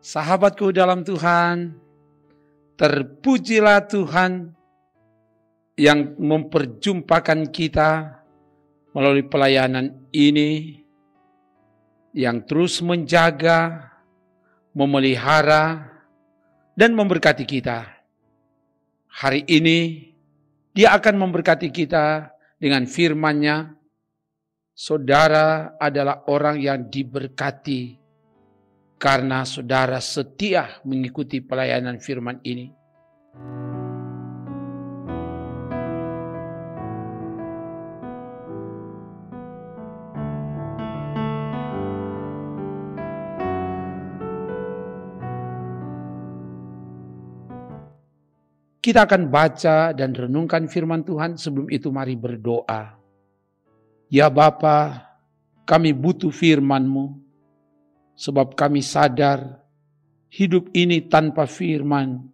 Sahabatku dalam Tuhan, terpujilah Tuhan yang memperjumpakan kita melalui pelayanan ini yang terus menjaga, memelihara, dan memberkati kita. Hari ini dia akan memberkati kita dengan firman-Nya. Saudara adalah orang yang diberkati karena saudara setia mengikuti pelayanan firman ini. Kita akan baca dan renungkan firman Tuhan sebelum itu mari berdoa. Ya Bapa, kami butuh firman-Mu Sebab kami sadar hidup ini tanpa firman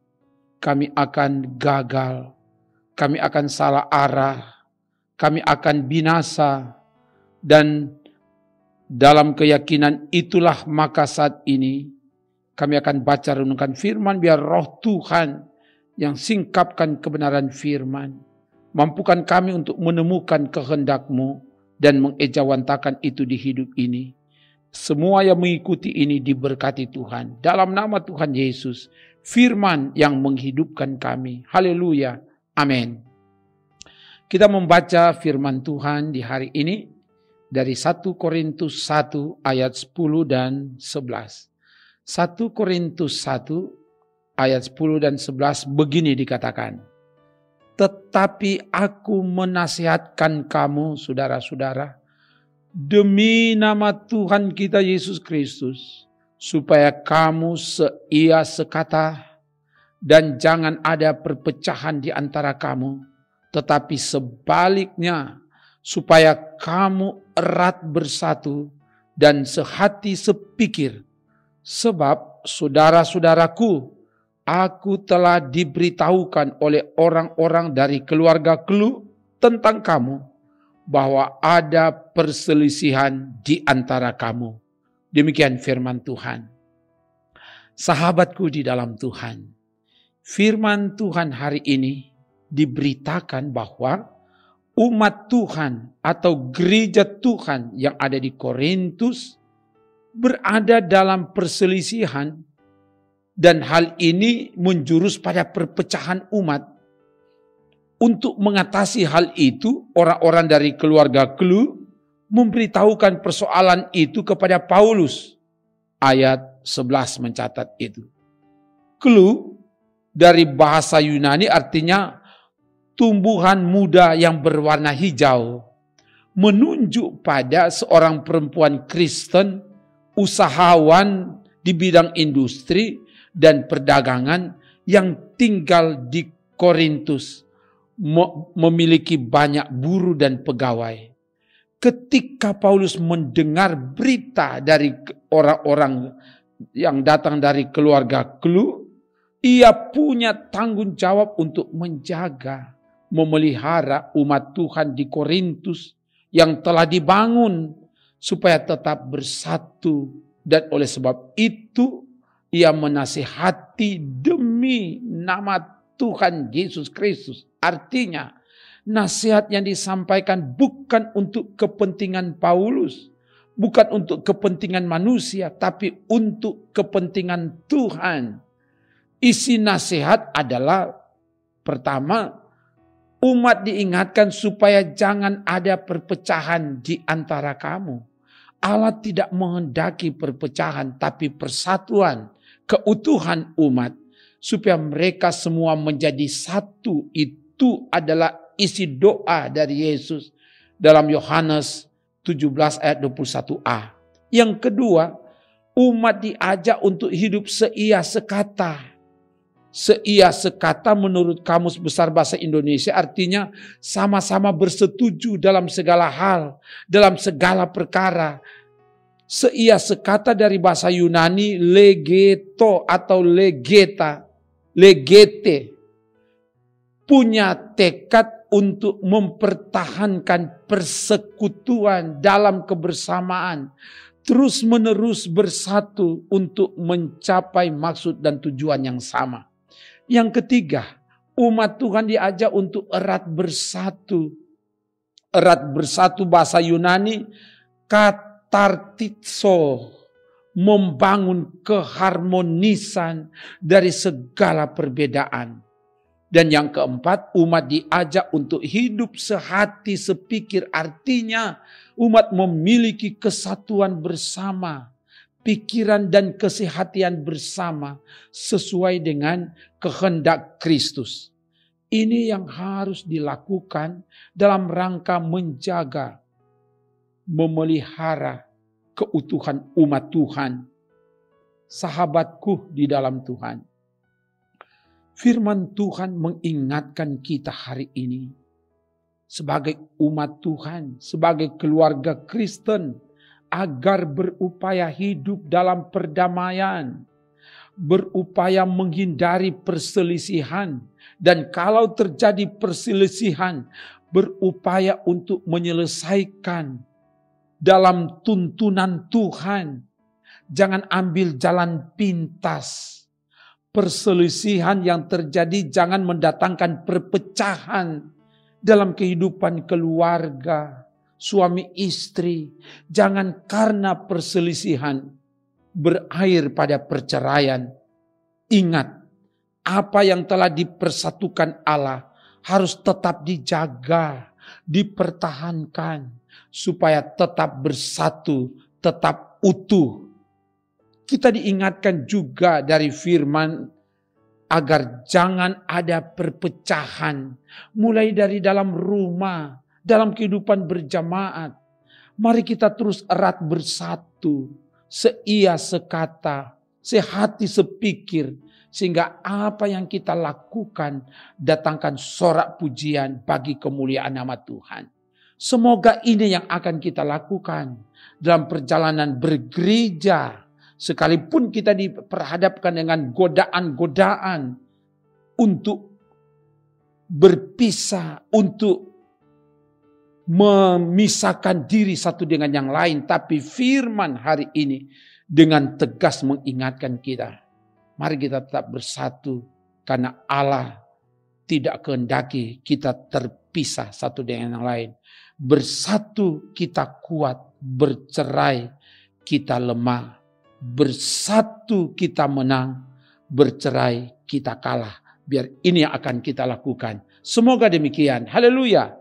kami akan gagal, kami akan salah arah, kami akan binasa dan dalam keyakinan itulah maka saat ini kami akan baca renungkan firman biar roh Tuhan yang singkapkan kebenaran firman mampukan kami untuk menemukan kehendakmu dan mengejawantakan itu di hidup ini. Semua yang mengikuti ini diberkati Tuhan. Dalam nama Tuhan Yesus, firman yang menghidupkan kami. Haleluya. Amin. Kita membaca firman Tuhan di hari ini dari 1 Korintus 1 ayat 10 dan 11. 1 Korintus 1 ayat 10 dan 11 begini dikatakan. Tetapi aku menasihatkan kamu saudara-saudara demi nama Tuhan kita Yesus Kristus, supaya kamu seia sekata dan jangan ada perpecahan di antara kamu, tetapi sebaliknya supaya kamu erat bersatu dan sehati sepikir. Sebab saudara-saudaraku, aku telah diberitahukan oleh orang-orang dari keluarga Kelu tentang kamu bahwa ada perselisihan di antara kamu. Demikian firman Tuhan. Sahabatku di dalam Tuhan, firman Tuhan hari ini diberitakan bahwa umat Tuhan atau gereja Tuhan yang ada di Korintus berada dalam perselisihan dan hal ini menjurus pada perpecahan umat untuk mengatasi hal itu, orang-orang dari keluarga Klu memberitahukan persoalan itu kepada Paulus. Ayat 11 mencatat itu. Klu dari bahasa Yunani artinya tumbuhan muda yang berwarna hijau. Menunjuk pada seorang perempuan Kristen, usahawan di bidang industri dan perdagangan yang tinggal di Korintus memiliki banyak buruh dan pegawai. Ketika Paulus mendengar berita dari orang-orang yang datang dari keluarga Klu, ia punya tanggung jawab untuk menjaga, memelihara umat Tuhan di Korintus yang telah dibangun supaya tetap bersatu dan oleh sebab itu ia menasihati demi nama Tuhan Yesus Kristus Artinya, nasihat yang disampaikan bukan untuk kepentingan Paulus, bukan untuk kepentingan manusia, tapi untuk kepentingan Tuhan. Isi nasihat adalah pertama, umat diingatkan supaya jangan ada perpecahan di antara kamu. Allah tidak menghendaki perpecahan, tapi persatuan, keutuhan umat, supaya mereka semua menjadi satu itu adalah isi doa dari Yesus dalam Yohanes 17 ayat 21a. Yang kedua, umat diajak untuk hidup seia sekata. Seia sekata menurut Kamus Besar Bahasa Indonesia artinya sama-sama bersetuju dalam segala hal, dalam segala perkara. Seia sekata dari bahasa Yunani legeto atau legeta, legete punya tekad untuk mempertahankan persekutuan dalam kebersamaan, terus-menerus bersatu untuk mencapai maksud dan tujuan yang sama. Yang ketiga, umat Tuhan diajak untuk erat bersatu. Erat bersatu bahasa Yunani katartitso membangun keharmonisan dari segala perbedaan. Dan yang keempat, umat diajak untuk hidup sehati sepikir. Artinya, umat memiliki kesatuan bersama, pikiran dan kesehatian bersama sesuai dengan kehendak Kristus. Ini yang harus dilakukan dalam rangka menjaga, memelihara keutuhan umat Tuhan, sahabatku di dalam Tuhan. Firman Tuhan mengingatkan kita hari ini sebagai umat Tuhan, sebagai keluarga Kristen agar berupaya hidup dalam perdamaian, berupaya menghindari perselisihan dan kalau terjadi perselisihan berupaya untuk menyelesaikan dalam tuntunan Tuhan. Jangan ambil jalan pintas perselisihan yang terjadi jangan mendatangkan perpecahan dalam kehidupan keluarga, suami istri. Jangan karena perselisihan berakhir pada perceraian. Ingat, apa yang telah dipersatukan Allah harus tetap dijaga, dipertahankan supaya tetap bersatu, tetap utuh kita diingatkan juga dari firman agar jangan ada perpecahan mulai dari dalam rumah, dalam kehidupan berjamaat. Mari kita terus erat bersatu, seia sekata, sehati sepikir, sehingga apa yang kita lakukan datangkan sorak pujian bagi kemuliaan nama Tuhan. Semoga ini yang akan kita lakukan dalam perjalanan bergereja Sekalipun kita diperhadapkan dengan godaan-godaan untuk berpisah, untuk memisahkan diri satu dengan yang lain. Tapi firman hari ini dengan tegas mengingatkan kita. Mari kita tetap bersatu karena Allah tidak kehendaki kita terpisah satu dengan yang lain. Bersatu kita kuat, bercerai kita lemah bersatu kita menang, bercerai kita kalah. Biar ini yang akan kita lakukan. Semoga demikian. Haleluya.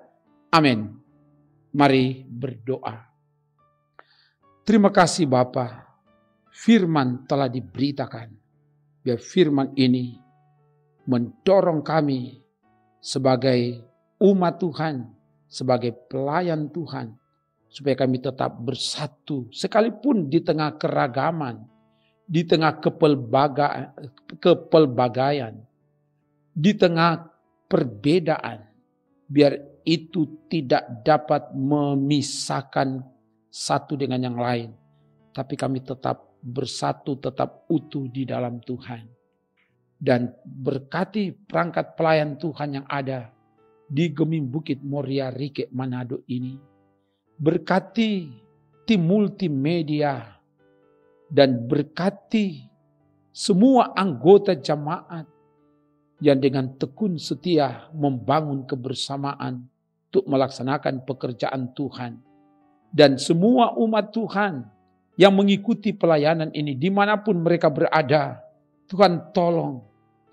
Amin. Mari berdoa. Terima kasih Bapa. Firman telah diberitakan. Biar firman ini mendorong kami sebagai umat Tuhan, sebagai pelayan Tuhan, supaya kami tetap bersatu sekalipun di tengah keragaman, di tengah kepelbaga, kepelbagaian, di tengah perbedaan, biar itu tidak dapat memisahkan satu dengan yang lain, tapi kami tetap bersatu, tetap utuh di dalam Tuhan. Dan berkati perangkat pelayan Tuhan yang ada di Gemim Bukit Moria Rike Manado ini berkati tim multimedia dan berkati semua anggota jamaat yang dengan tekun setia membangun kebersamaan untuk melaksanakan pekerjaan Tuhan. Dan semua umat Tuhan yang mengikuti pelayanan ini di mana pun mereka berada. Tuhan tolong,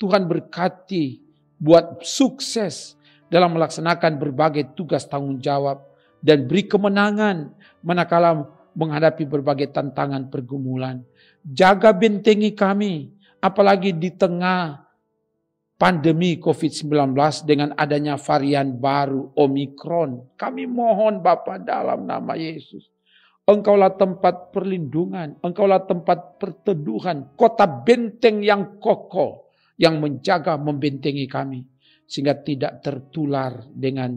Tuhan berkati buat sukses dalam melaksanakan berbagai tugas tanggung jawab dan beri kemenangan manakala menghadapi berbagai tantangan pergumulan. Jaga bentengi kami, apalagi di tengah pandemi COVID-19 dengan adanya varian baru Omikron. Kami mohon Bapa dalam nama Yesus. Engkaulah tempat perlindungan, engkaulah tempat perteduhan, kota benteng yang kokoh yang menjaga membentengi kami sehingga tidak tertular dengan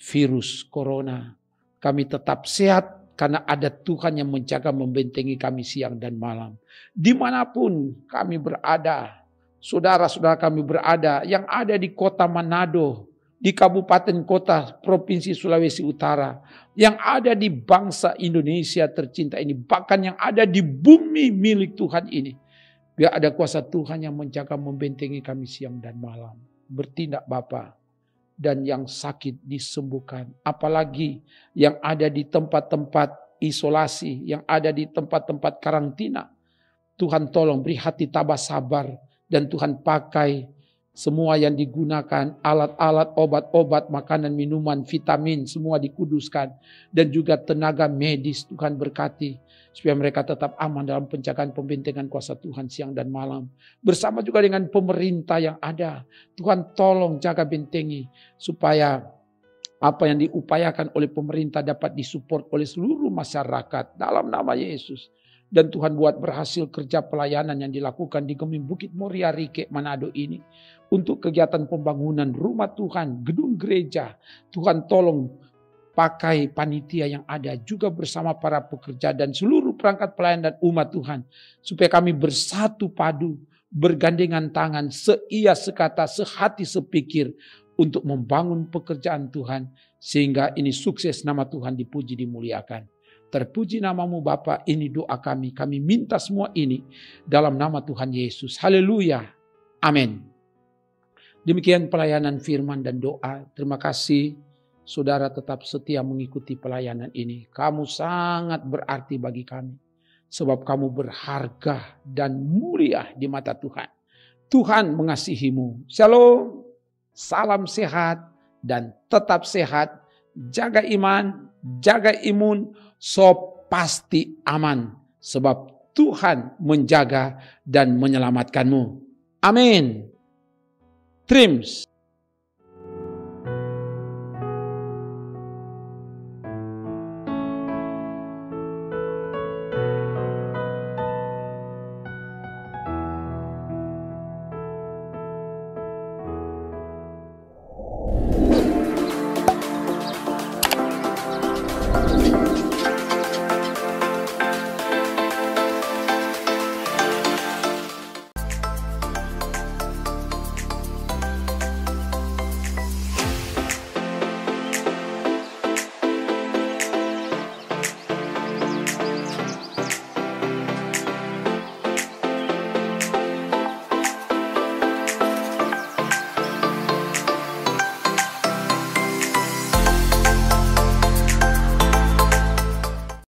virus corona. Kami tetap sehat karena ada Tuhan yang menjaga membentengi kami siang dan malam. Di mana pun kami berada, saudara-saudara kami berada yang ada di kota Manado, di kabupaten kota Provinsi Sulawesi Utara, yang ada di bangsa Indonesia tercinta ini, bahkan yang ada di bumi milik Tuhan ini. Biar ada kuasa Tuhan yang menjaga membentengi kami siang dan malam. Bertindak Bapa dan yang sakit disembuhkan. Apalagi yang ada di tempat-tempat isolasi, yang ada di tempat-tempat karantina. Tuhan tolong beri hati tabah sabar dan Tuhan pakai semua yang digunakan, alat-alat, obat-obat, makanan, minuman, vitamin, semua dikuduskan. Dan juga tenaga medis Tuhan berkati. Supaya mereka tetap aman dalam penjagaan pembentengan kuasa Tuhan siang dan malam. Bersama juga dengan pemerintah yang ada. Tuhan tolong jaga bentengi. Supaya apa yang diupayakan oleh pemerintah dapat disupport oleh seluruh masyarakat. Dalam nama Yesus. Dan Tuhan buat berhasil kerja pelayanan yang dilakukan di Gemim Bukit Moria Rike Manado ini. Untuk kegiatan pembangunan rumah Tuhan, gedung gereja. Tuhan tolong pakai panitia yang ada juga bersama para pekerja dan seluruh perangkat pelayan dan umat Tuhan. Supaya kami bersatu padu, bergandengan tangan, seia sekata, sehati sepikir untuk membangun pekerjaan Tuhan. Sehingga ini sukses nama Tuhan dipuji dimuliakan. Terpuji namamu Bapa, ini doa kami. Kami minta semua ini dalam nama Tuhan Yesus. Haleluya. Amin. Demikian pelayanan firman dan doa. Terima kasih saudara tetap setia mengikuti pelayanan ini. Kamu sangat berarti bagi kami. Sebab kamu berharga dan mulia di mata Tuhan. Tuhan mengasihimu. Shalom. Salam sehat dan tetap sehat. Jaga iman, jaga imun so pasti aman. Sebab Tuhan menjaga dan menyelamatkanmu. Amin. Trims.